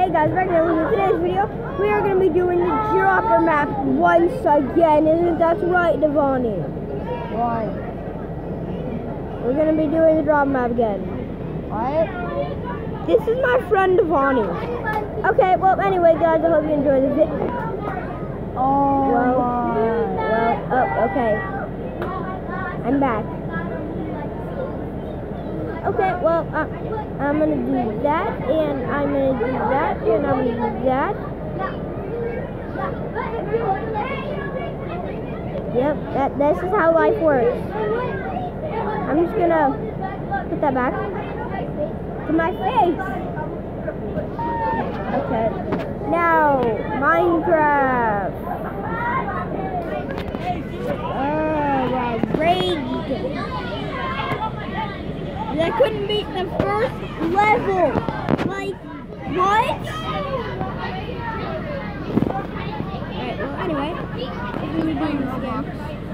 Hey guys, back here with today's video. We are going to be doing the dropper map once again. Isn't that right, Devani? Why? We're going to be doing the drop map again. What? This is my friend Devani. Okay, well, anyway, guys, I hope you enjoy the video. Oh Well, well, oh, okay. I'm back. Okay, well, uh, I'm gonna do that, and I'm gonna do that, and I'm gonna do that. Yep, that this is how life works. I'm just gonna put that back to my face. Okay. Now, Minecraft. Oh, wow, raid. I couldn't beat the first level. Like, what? Anyway.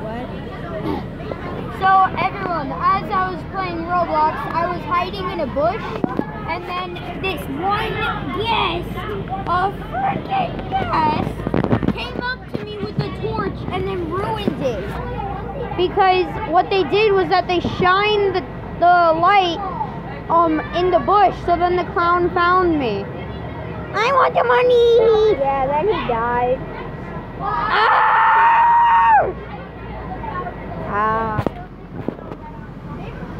What? So everyone, as I was playing Roblox, I was hiding in a bush, and then this one guest, a freaking guest, came up to me with a torch and then ruined it. Because what they did was that they shined the, the light um in the bush, so then the clown found me. I want the money. Yeah, then he died. Ah! Ah.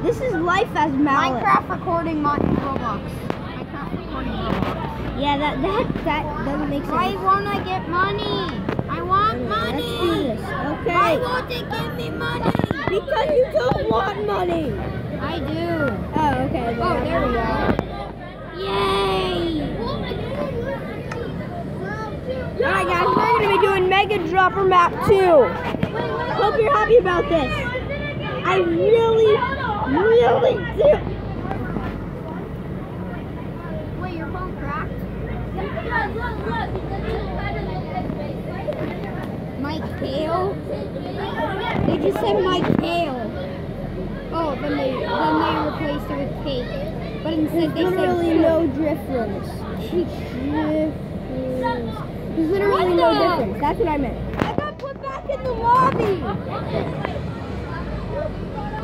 This is life as Malice. Minecraft recording my Roblox. Minecraft recording Roblox. Yeah, that that that doesn't make sense. Why won't I get money? I want Let's do money. this. Why Okay. won't they give me money? Because you don't want money. I do. Oh, okay. Oh, there we go. Yay! Alright guys, we're gonna be doing Mega Dropper Map 2. Hope you're happy about this. I really, really do. Wait, your phone cracked? Mike Hale? They just said Mike Hale. Oh, then they then they replaced it with cake. But instead they There's said literally food. no difference. Difference. There's literally What no difference. That's what I meant. I got put back in the lobby.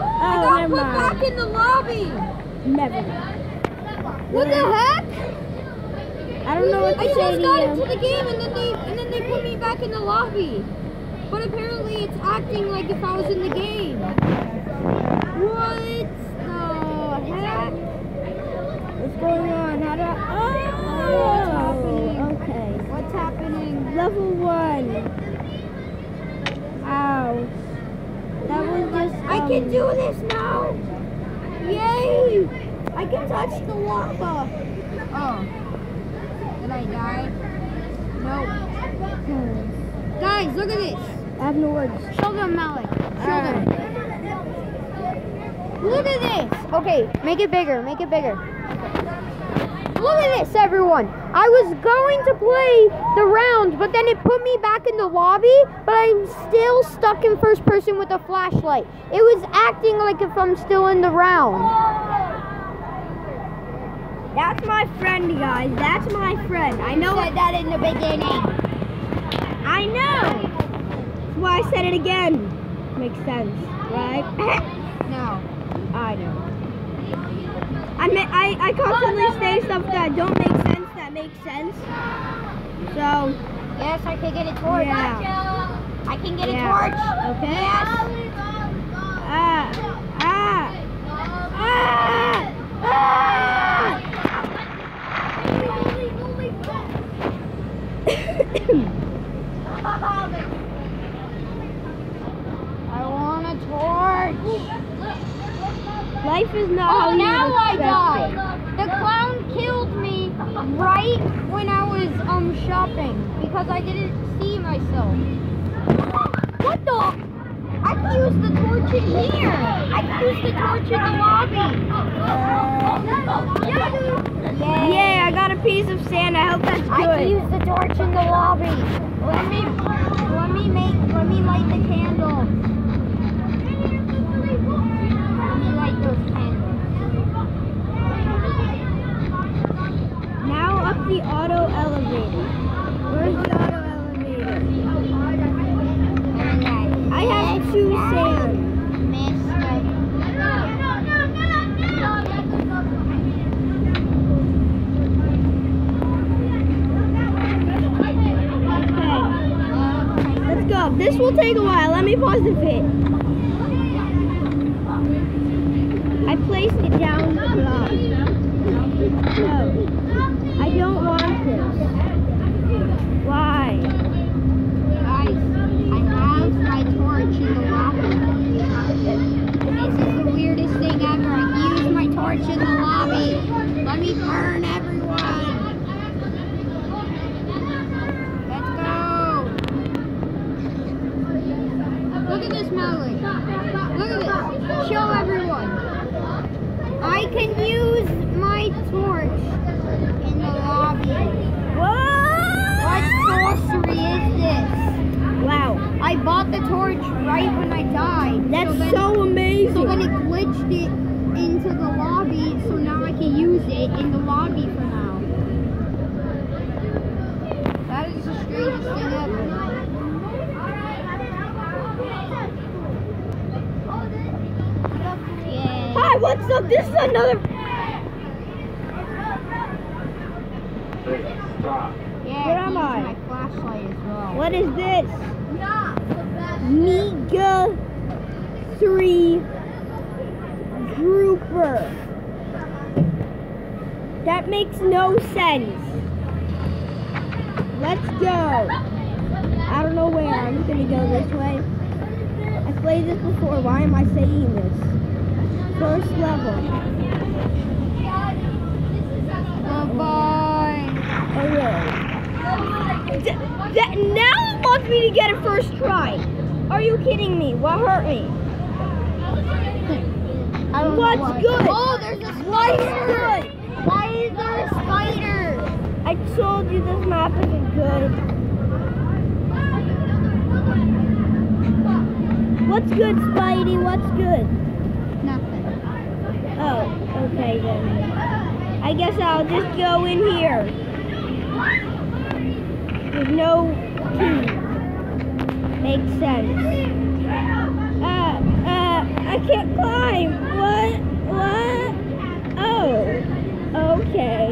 Oh, I got never put mind. back in the lobby. Never. What the heck? I don't know what I to say just got into the game and then they and then they put me back in the lobby. But apparently it's acting like if I was in the game. What the heck? What's going on? How do I... What's Oh, happening? okay. What's happening? Level one. Ow. That was just. I can um, do this now. Yay! I can touch the lava. Oh. Did I die? No. hmm. Guys, look at this. I have no words. Show them, Malik. Show Alright. them. Look at this. Okay, make it bigger. Make it bigger. Look at this, everyone. I was going to play the round, but then it put me back in the lobby, but I'm still stuck in first person with a flashlight. It was acting like if I'm still in the round. That's my friend, guys. That's my friend. I know said that in the beginning. I know. That's why I said it again. Makes sense, right? No. I know. I mean, I, I constantly say stuff that don't make sense that makes sense. So, Yes, I can get a torch. Yeah. I can get Yeah. a torch. Okay. Yes. ah, ah, ah, ah. I want a torch. Life is not how Oh, now I died. The clown killed me right when I was um shopping because I didn't see myself. What the? I can use the torch in here. I can use the torch in the lobby. Yay. Yeah, I got a piece of sand. I hope that's good. I can use the torch in the lobby. Let me let me make let me light the candle. Let me light those candles. elevator? Where's the auto elevator? I have two sand. Okay, let's go. This will take a while. Let me pause the vid. I placed it down the block. No, I don't want this. Why? Guys, I have my torch in the lobby. This is the weirdest thing ever. I used my torch in the lobby. Let me burn everyone. Let's go. This, Look at this. Show everyone. I can use my torch in the lobby. What What? sorcery is this? Wow, I bought the torch right when I died. that's so then, so amazing. So then it glitched it into the lobby, so now I can use it in the lobby for now. That is the strangest thing ever. Yeah. Hi, what's up? This is another. Yeah, Where am I? My flashlight as well. What is this? Mega 3 Grouper. That makes no sense. Let's go. I don't know where. I'm just gonna go this way. I played this before. Why am I saying this? First level. Goodbye. Oh really? Oh, that now it wants me to get it first try. Are you kidding me? What hurt me? I don't know What's why. good? Oh, there's a spider. good? Why is there a spider? I told you this map isn't good. What's good, Spidey? What's good? Oh, okay then. I guess I'll just go in here. There's no key. Makes sense. Uh, uh, I can't climb. What? What? Oh, okay.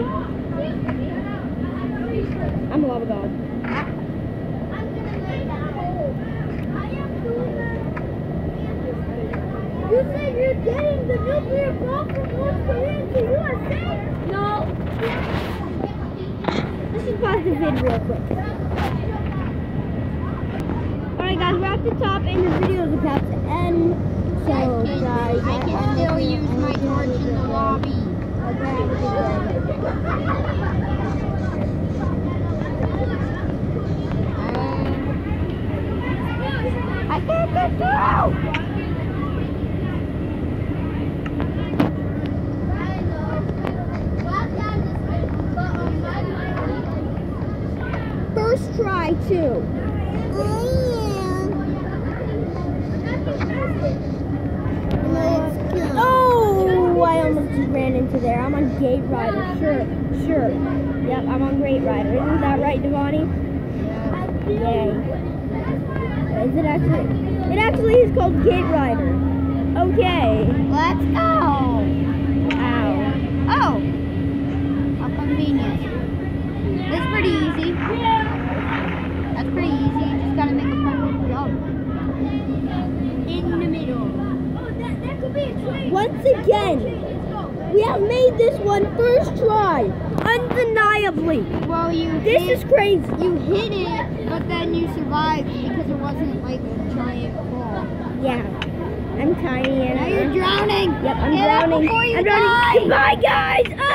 I'm a lava god. You said you're getting the nuclear bomb from North Korea to USA? No. Let's just pause the vid real quick. Alright guys, we're at the top and the video is about to end. So I can, guys, I can still use my torch in the lobby. Um, I can't get through! First try. Oh, I almost just ran into there. I'm on Gate Rider. Sure, sure. Yep, I'm on Great Rider. Isn't that right, Devani? Yay. Is it actually? It actually is called Gate Rider. Okay. let's go. Ow. Oh, how convenient. That's pretty easy. Pretty easy. You just gotta make a perfect. In the middle. Once again, we have made this one first try. Undeniably. Well, you This hit, is crazy. you hit it, but then you survived because it wasn't like a giant ball. Yeah. I'm tiny and Now you're drowning. Yep, I'm Get drowning. before you I'm drowning. die. Goodbye, guys. Ah!